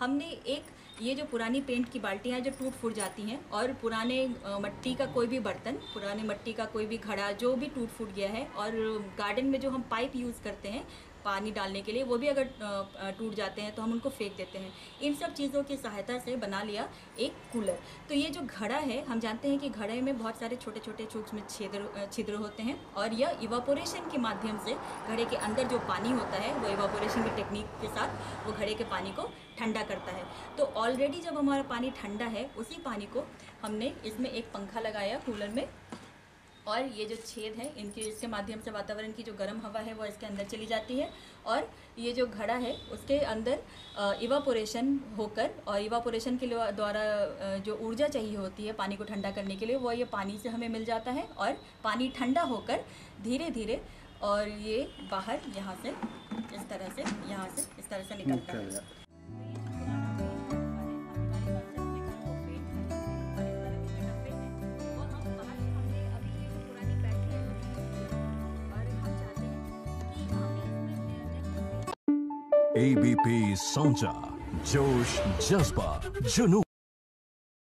हमने एक, ये जो पुरानी पेंट की बाल्टियाँ जो टूट फूट जाती हैं और पुराने मट्टी का कोई भी बर्तन, पुराने मट्टी का कोई भी घड़ा, जो भी टूट फूट गया है और गार्डन में जो हम पाइप यूज़ करते हैं पानी डालने के लिए, वो भी अगर टूट जाते हैं तो हम उनको फेंक देते हैं। इन सब चीज़ों की सहायता से बना लिया एक कूलर। तो ये जो घड़ा है, हम जानते हैं कि घड़े में बहुत सारे छोटे छोटे सूक्ष्म छिद्र छिद्र होते हैं और यह इवापोरेशन के माध्यम से घड़े के अंदर जो पानी होता है, वो इवापोरेशन की टेक्निक के साथ वो घड़े के पानी को ठंडा करता है। तो ऑलरेडी जब हमारा पानी ठंडा है, उसी पानी को हमने इसमें एक पंखा लगाया कूलर में। और ये जो छेद है, इनके इसके माध्यम से वातावरण की जो गर्म हवा है, वो इसके अंदर चली जाती है। और ये जो घड़ा है, उसके अंदर इवापोरेशन होकर और इवापोरेशन के द्वारा जो ऊर्जा चाहिए होती है पानी को ठंडा करने के लिए, वो ये पानी से हमें मिल जाता है और पानी ठंडा होकर धीरे धीरे और ये बाहर यहाँ से, इस तरह से, यहाँ से, इस तरह से निकलता है। एबीपी सोचा जोश जज्बा जुनू